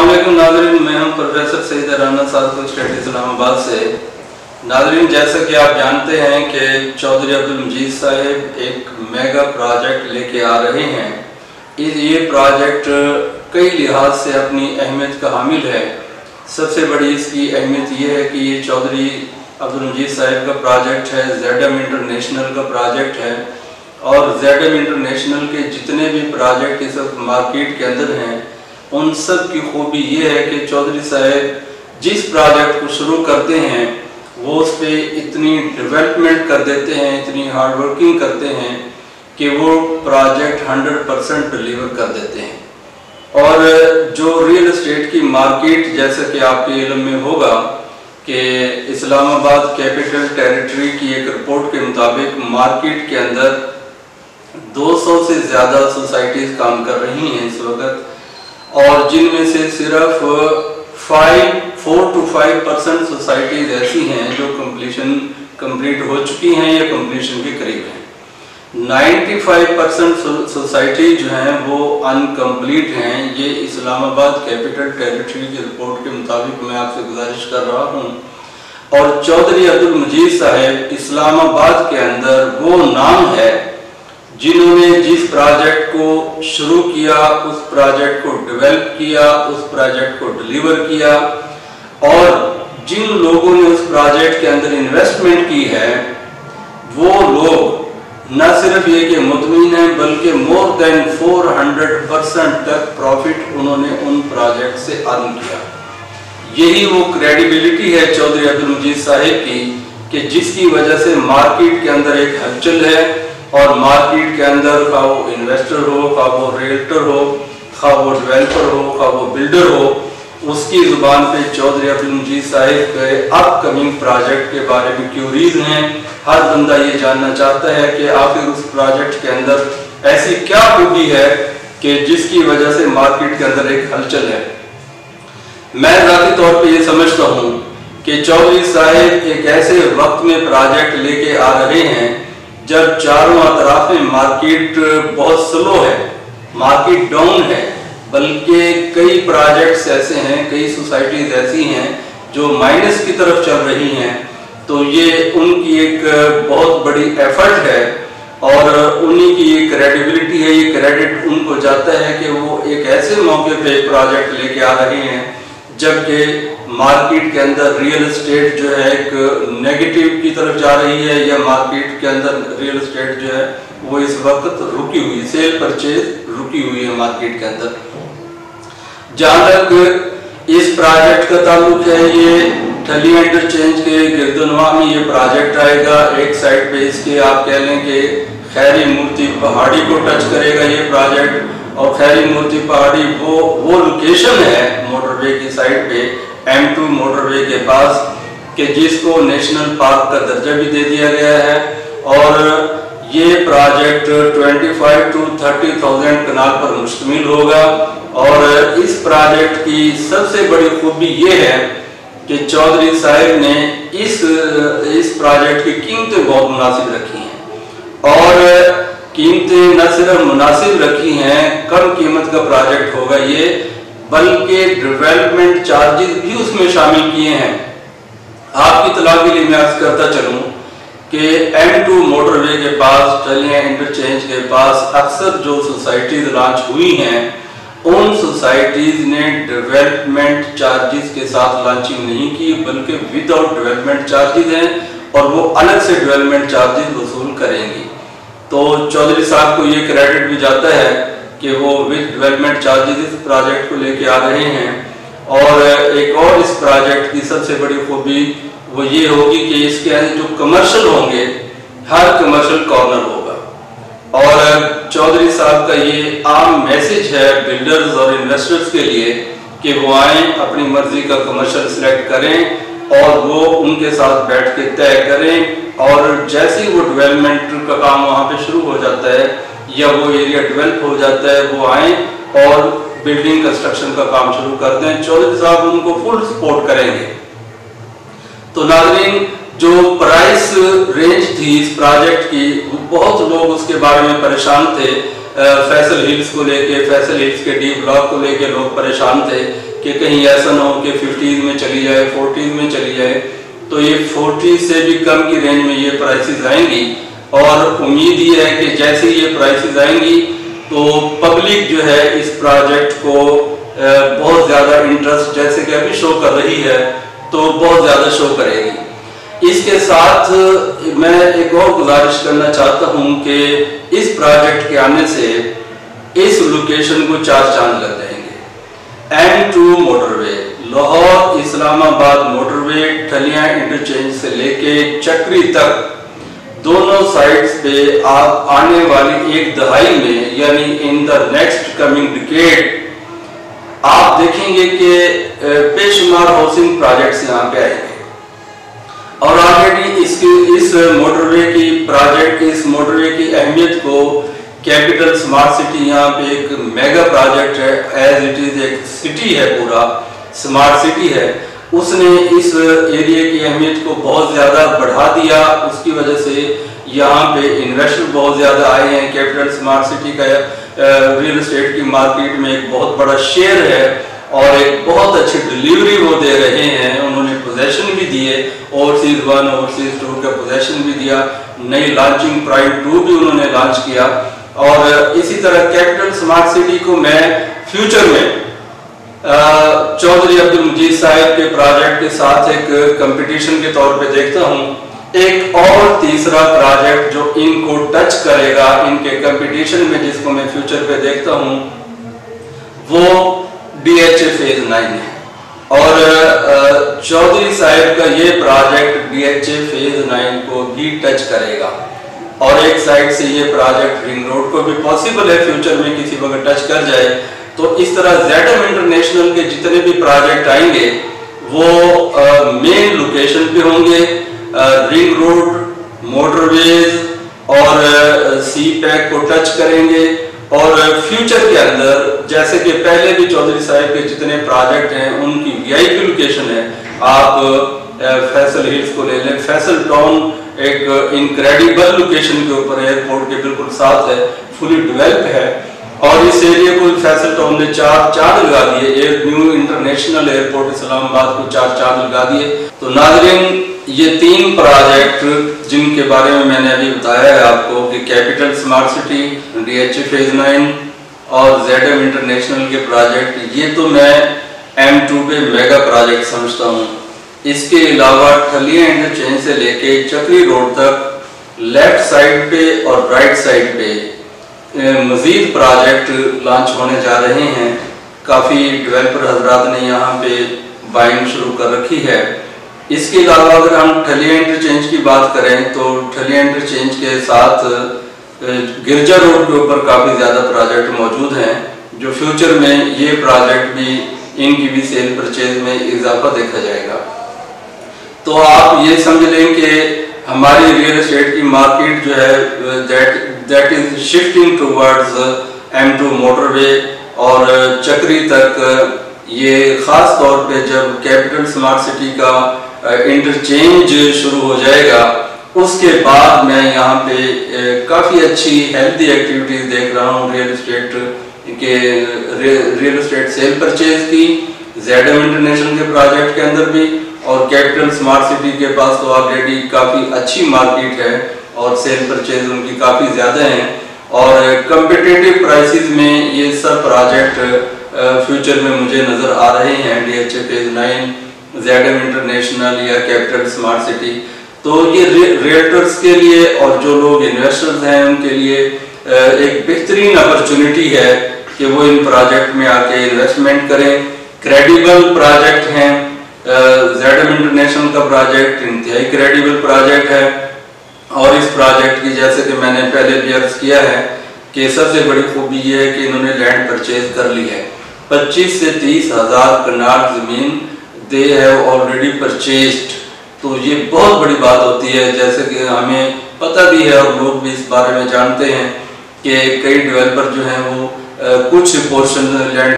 वालेकुम नाजरीन, मैं हूँ प्रोफेसर सईद राना सादको स्टेट इस्लामाबाद से। नाजरीन, जैसा कि आप जानते हैं कि चौधरी अब्दुल मजीद साहब एक मेगा प्रोजेक्ट लेके आ रहे हैं। इस, ये प्रोजेक्ट कई लिहाज से अपनी अहमियत का हामिल है। सबसे बड़ी इसकी अहमियत ये है कि ये चौधरी अब्दुल मजीद साहब का प्रोजेक्ट है जेड इंटरनेशनल का प्रोजेक्ट है। और जेड इंटरनेशनल के जितने भी प्रोजेक्ट इस वक्त मार्केट के अंदर हैं उन सब की खूबी ये है कि चौधरी साहब जिस प्रोजेक्ट को शुरू करते हैं, वो उस पर इतनी डेवलपमेंट कर देते हैं, इतनी हार्ड वर्किंग करते हैं कि वो प्रोजेक्ट 100 परसेंट डिलीवर कर देते हैं। और जो रियल एस्टेट की मार्केट जैसे कि आपके इलम में होगा कि इस्लामाबाद कैपिटल टेरिटरी की एक रिपोर्ट के मुताबिक मार्केट के अंदर 200 से ज़्यादा सोसाइटीज़ काम कर रही हैं इस वक्त। और जिनमें से सिर्फ़ five four two five percent societies ऐसी हैं जो कंप्लीशन कंप्लीट हो चुकी हैं या कंप्लीशन के करीब हैं। 95 परसेंट सोसाइटी जो हैं वो अनकम्प्लीट हैं। ये इस्लामाबाद कैपिटल टेरिटरी की रिपोर्ट के मुताबिक मैं आपसे गुजारिश कर रहा हूँ। और चौधरी अब्दुल मजीद साहेब इस्लामाबाद के अंदर वो नाम है जिन्होंने जिस प्रोजेक्ट को शुरू किया, उस प्रोजेक्ट को डेवलप किया, उस प्रोजेक्ट को डिलीवर किया, और जिन लोगों ने उस प्रोजेक्ट के अंदर इन्वेस्टमेंट की है, वो लोग न सिर्फ़ ये कि मुतमिन है, बल्कि मोर देन 400 परसेंट तक प्रॉफिट उन्होंने उन प्रोजेक्ट से अर्न किया। यही वो क्रेडिबिलिटी है चौधरी अब्दुल मजीद साहेब की, कि जिसकी वजह से मार्केट के अंदर एक हलचल है और मार्केट के अंदर का वो इन्वेस्टर हो, का वो रियल्टर हो खा वो डेवलपर हो, का वो बिल्डर हो, उसकी ज़ुबान पे चौधरी अब्दुल मजीद साहिब के अपकमिंग प्रोजेक्ट के बारे में क्यूरीज हैं। हर बंदा ये जानना चाहता है कि आखिर उस प्रोजेक्ट के अंदर ऐसी क्या खूबी है कि जिसकी वजह से मार्केट के अंदर एक हलचल है। मैं ज़ाती तौर पर यह समझता हूँ कि चौधरी साहिब एक ऐसे वक्त में प्रोजेक्ट लेके आ रहे हैं जब चारों अतराफ में मार्केट बहुत स्लो है, मार्केट डाउन है, बल्कि कई प्रोजेक्ट्स ऐसे हैं, कई सोसाइटीज ऐसी हैं जो माइनस की तरफ़ चल रही हैं तो ये उनकी एक बहुत बड़ी एफर्ट है और उन्हीं की ये क्रेडिबिलिटी है, ये क्रेडिट उनको जाता है कि वो एक ऐसे मौके पे प्रोजेक्ट लेके आ रहे हैं, जबकि मार्केट के अंदर रियल एस्टेट जो है एक नेगेटिव की तरफ़ जा रही है, या मार्केट के अंदर रियल एस्टेट जो है, वो इस वक्त रुकी हुई, सेल परचेज रुकी हुई है मार्केट के अंदर। जहाँ तक इस प्रोजेक्ट का ताल्लुक है, ये ठली इंटरचेंज के गिरदनवा में ये प्रोजेक्ट आएगा। एक साइड पे इसके आप कह लें कि खैरी मूर्ति पहाड़ी को टच करेगा ये प्रोजेक्ट और खैरी मूर्ति पहाड़ी वो वो लोकेशन है मोटरवे की साइड पे। एम टू मोटरवे के पास कि जिसको नेशनल पार्क का दर्जा भी दे दिया गया है और ये प्रोजेक्ट 25 टू 30,000 कनाल पर मुश्तमिल होगा और इस प्रोजेक्ट की सबसे बड़ी खूबी ये है कि चौधरी साहब ने इस इस प्रोजेक्ट की कीमतें बहुत मुनासिब रखी हैं और कीमतें न सिर्फ़ मुनासिब रखी हैं कम कीमत का प्रोजेक्ट होगा ये बल्कि डेवलपमेंट चार्जेस भी उसमें शामिल किए हैं। आपकी तलाक के लिए मैं अर्ज़ करता चलूँ कि एम टू मोटरवे के पास टलियाँ इंटरचेंज के पास अक्सर जो सोसाइटीज लॉन्च हुई हैं, उन सोसाइटीज ने डेवलपमेंट चार्जेस के साथ लॉन्चिंग नहीं की, बल्कि विदाउट डेवलपमेंट चार्जेस हैं और वो अलग से डेवलपमेंट चार्जेस वसूल करेंगी। तो चौधरी साहब को ये क्रेडिट भी जाता है कि वो विद डेवलपमेंट चार्जेस इस प्रोजेक्ट को लेके आ रहे हैं। और एक और इस प्रोजेक्ट की सबसे बड़ी खूबी वो ये होगी कि इसके अंदर जो कमर्शियल होंगे, हर कमर्शियल कॉर्नर होगा। और चौधरी साहब का ये आम मैसेज है बिल्डर्स और इन्वेस्टर्स के लिए कि वो आए, अपनी मर्ज़ी का कमर्शियल सिलेक्ट करें और वो उनके साथ बैठ के तय करें। और जैसे ही वो डेवलपमेंट का काम वहाँ पे शुरू हो जाता है या वो एरिया डेवलप हो जाता है, वो आए और बिल्डिंग कंस्ट्रक्शन का काम शुरू कर दें। चौधरी साहब उनको फुल सपोर्ट करेंगे। तो नाजरीन, जो प्राइस रेंज थी इस प्रोजेक्ट की, बहुत लोग उसके बारे में परेशान थे। फैसल हिल्स को लेके फैसल हिल्स के डी ब्लॉक को लेके लोग परेशान थे कि कहीं ऐसा ना हो कि फिफ्टीज में चली जाए फोर्टीज में चली जाए। तो ये फोर्टी से भी कम की रेंज में ये प्राइसेस आएँगी। और उम्मीद ये है कि जैसे ये प्राइसेस आएँगी तो पब्लिक जो है इस प्रोजेक्ट को बहुत ज़्यादा इंटरेस्ट जैसे कि अभी शो कर रही है तो बहुत ज़्यादा शो करेगी। इसके साथ मैं एक और गुजारिश करना चाहता हूँ कि इस प्रोजेक्ट के आने से इस लोकेशन को चार चाँद लग जाएँगे। M two motorway Lahore Islamabad motorway ठलिया interchange से लेके चक्री तक दोनों साइड्स पे आप आने वाली एक दहाई में, यानी in the next coming decade आप देखेंगे कि बेशुमार हाउसिंग प्रोजेक्ट्स यहाँ पे आएँगे। और ऑलरेडी इसकी, इस मोटरवे की प्रोजेक्ट इस मोटरवे की अहमियत को कैपिटल स्मार्ट सिटी यहाँ पे एक मेगा प्रोजेक्ट है एज इट इज़ एक सिटी है पूरा स्मार्ट सिटी है। उसने इस एरिया की अहमियत को बहुत ज़्यादा बढ़ा दिया। उसकी वजह से यहाँ पे इन्वेस्टर बहुत ज़्यादा आए हैं। कैपिटल स्मार्ट सिटी का रियल इस्टेट की मार्केट में एक बहुत बड़ा शेयर है और एक बहुत अच्छी डिलीवरी वो दे रहे हैं। उन्होंने पोजेशन भी दिए ओवरसीज वन ओवरसीज टू का पोजेशन भी दिया। नई लॉन्चिंग प्राइम टू भी उन्होंने लॉन्च किया। और इसी तरह कैपिटल स्मार्ट सिटी को मैं फ्यूचर में चौधरी अब्दुल मजीद साहब के प्रोजेक्ट के साथ एक कंपटीशन के तौर पे देखता हूँ। एक और तीसरा प्रोजेक्ट जो इनको टच करेगा, इनके कंपटीशन में जिसको मैं फ्यूचर पे देखता हूँ, वो डीएचए फ़ेज़ नाइन है। और चौधरी साहब का ये project D H A phase nine को भी टच करेगा। और एक साइड से ये प्रोजेक्ट रिंग रोड को भी पॉसिबल है फ्यूचर में किसी वक्त टच कर जाए तो इस तरह जेडम इंटरनेशनल के जितने भी प्रोजेक्ट आएँगे, वो मेन लोकेशन पे होंगे रिंग रोड मोटरवेज और सी पैक को टच करेंगे और फ्यूचर के अंदर, जैसे कि पहले भी चौधरी साहब के जितने प्रोजेक्ट हैं, उनकी वीआईपी लोकेशन है, आप फैसल हिल्स को ले लें। फैसल टाउन एक इनक्रेडिबल लोकेशन के ऊपर एयरपोर्ट के बिल्कुल साथ है फुली डेवलप है। और इस एरिया को फैसल टाउन ने चार चाँद लगा दिए। एक न्यू इंटरनेशनल एयरपोर्ट इस्लामाबाद को चार चाँद लगा दिए। तो नाजरीन, ये तीन प्रोजेक्ट जिनके बारे में मैंने अभी बताया है आपको कि capital smart city D H phase nine और जेड एम इंटरनेशनल के प्रोजेक्ट ये तो मैं एम टू पे मेगा प्रोजेक्ट समझता हूँ। इसके अलावा ठलिया इंटरचेंज से लेके चक्री रोड तक लेफ़्ट साइड पे और राइट साइड पे मज़ीद प्रोजेक्ट लॉन्च होने जा रहे हैं। काफ़ी डेवलपर हजरात ने यहाँ पे बाइंग शुरू कर रखी है। इसके अलावा अगर हम ठलिया इंटरचेंज की बात करें तो ठलिया इंटरचेंज के साथ गिरजा रोड के ऊपर काफ़ी ज़्यादा प्रोजेक्ट मौजूद हैं, जो फ्यूचर में ये प्रोजेक्ट भी इनकी भी सेल परचेज में इजाफा देखा जाएगा। तो आप ये समझ लें कि हमारी रियल एस्टेट की मार्केट जो है that that is shifting towards M two motorway और चक्री तक ये ख़ास तौर पे जब कैपिटल स्मार्ट सिटी का इंटरचेंज शुरू हो जाएगा, उसके बाद मैं यहाँ पे काफ़ी अच्छी हेल्थी एक्टिविटीज़ देख रहा हूँ रियल इस्टेट के रियल इस्टेट सेल परचेज की जेड इंटरनेशनल के प्रोजेक्ट के अंदर भी, और कैपिटल स्मार्ट सिटी के पास तो ऑलरेडी काफ़ी अच्छी मार्केट है। और सेल परचेज उनकी काफ़ी ज़्यादा हैं। और कम्पिटेटिव प्राइसेस में ये सब प्रोजेक्ट फ्यूचर में मुझे नज़र आ रहे हैं। D H phase nine Z M international या कैपिटल स्मार्ट सिटी तो ये रियल्टर्स के लिए और जो लोग इन्वेस्टर्स हैं उनके लिए एक बेहतरीन अपॉर्चुनिटी है कि वो इन प्रोजेक्ट में आके इन्वेस्टमेंट करें। क्रेडिबल प्रोजेक्ट हैं। जेड एम इंटरनेशनल का प्रोजेक्ट इंतहाई क्रेडिबल प्रोजेक्ट है। और इस प्रोजेक्ट की, जैसे कि मैंने पहले भी अर्ज़ किया है कि सबसे बड़ी खूबी ये है कि इन्होंने लैंड परचेज कर ली है। 25 से तीस हज़ार कनाल ज़मीन दे है ऑलरेडी परचेज्ड तो ये बहुत बड़ी बात होती है, जैसे कि हमें पता भी है और लोग भी इस बारे में जानते हैं कि कई डेवलपर जो हैं वो कुछ पोर्शन लैंड